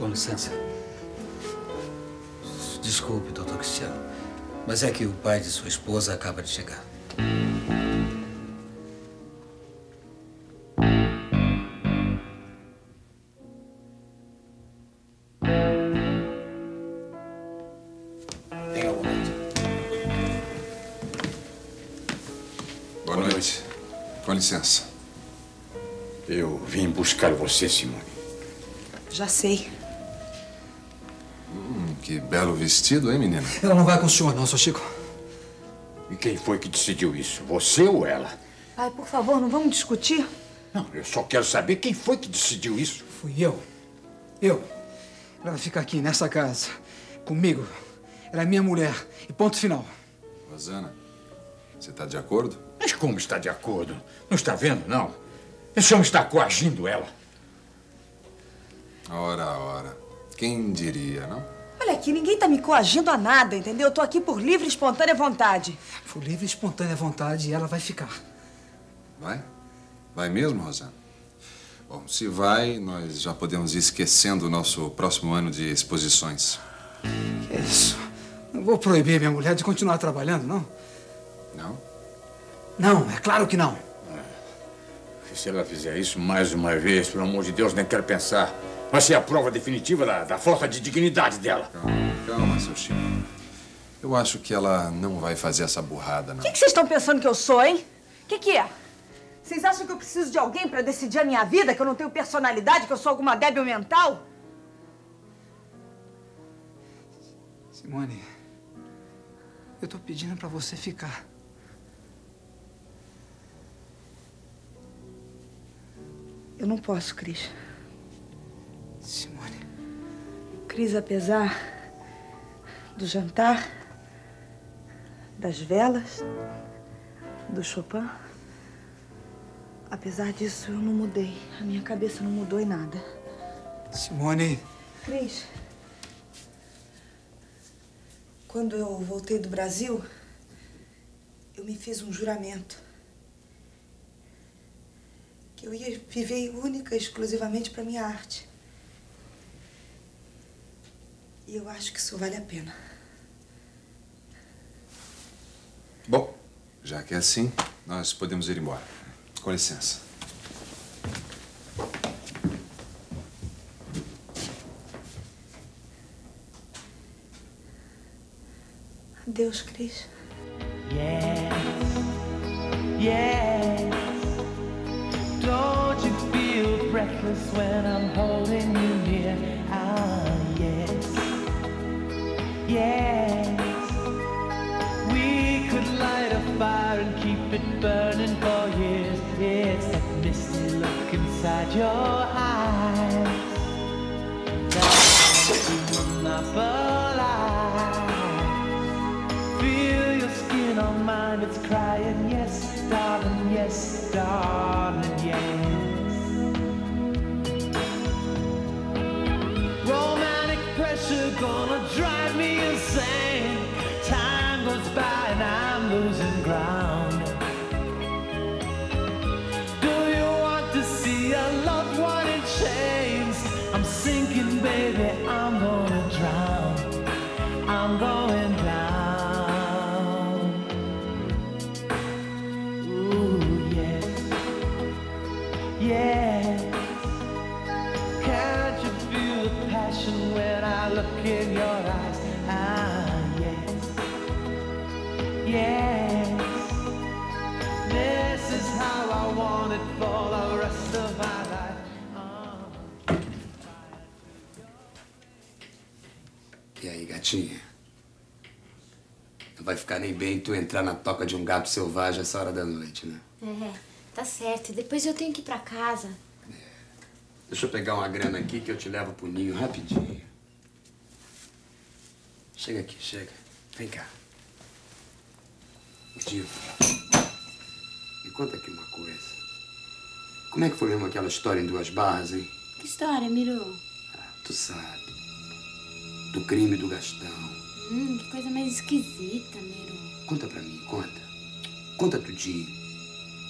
Com licença. Desculpe, doutor Cristiano, mas é que o pai de sua esposa acaba de chegar. Tenha vontade. Boa noite. Com licença. Eu vim buscar você, Simone. Já sei. Que belo vestido, hein, menina? Ela não vai com o senhor, não, seu Chico. E quem foi que decidiu isso? Você ou ela? Pai, por favor, não vamos discutir? Não, eu só quero saber quem foi que decidiu isso. Fui eu. Eu. Ela vai ficar aqui, nessa casa, comigo. Ela é minha mulher. E ponto final. Rosana, você tá de acordo? Mas como está de acordo? Não está vendo, não? Esse homem está coagindo ela. Ora, ora. Quem diria, não? Aqui, ninguém tá me coagindo a nada, entendeu? Eu tô aqui por livre e espontânea vontade. Por livre e espontânea vontade, e ela vai ficar. Vai? Vai mesmo, Rosana? Bom, se vai, nós já podemos ir esquecendo o nosso próximo ano de exposições. Que isso? Não vou proibir minha mulher de continuar trabalhando, não? Não? Não, é claro que não. E se ela fizer isso mais uma vez, pelo amor de Deus, nem quero pensar. Vai ser a prova definitiva da, da falta de dignidade dela. Calma, calma, seu Chico. Eu acho que ela não vai fazer essa burrada, não. O que, vocês estão pensando que eu sou, hein? O que, que é? Vocês acham que eu preciso de alguém pra decidir a minha vida? Que eu não tenho personalidade? Que eu sou alguma débil mental? Simone, eu tô pedindo pra você ficar. Eu não posso, Cris. Simone. Cris, apesar do jantar, das velas, do Chopin, apesar disso, eu não mudei. A minha cabeça não mudou em nada. Simone. Cris, quando eu voltei do Brasil, eu me fiz um juramento. Que eu ia viver única e exclusivamente para minha arte. E eu acho que isso vale a pena. Bom, já que é assim, nós podemos ir embora. Com licença. Adeus, Cris. Yes, yes. Don't you feel breathless when I'm holding yes. We could light a fire and keep it burning for years. It's that misty look inside your eyes. That's monopolize. Feel your skin on mine, it's crying, yes, darling, yes, darling, yes. Pressure gonna drive me insane. Time goes by and I'm losing ground. Look in your eyes? Ah, yes. Yes. This is how I want it for the rest of my life. E aí, gatinha? Não vai ficar nem bem tu entrar na toca de um gato selvagem essa hora da noite, né? É, tá certo. Depois eu tenho que ir pra casa. Deixa eu pegar uma grana aqui que eu te levo pro ninho rapidinho. Chega aqui, chega. Vem cá. Divo, me conta aqui uma coisa. Como é que foi mesmo aquela história em duas barras, hein? Que história, Miru? Tu sabe. Do crime do Gastão. Hum, que coisa mais esquisita, Miru. Conta pra mim, conta. Conta tudinho.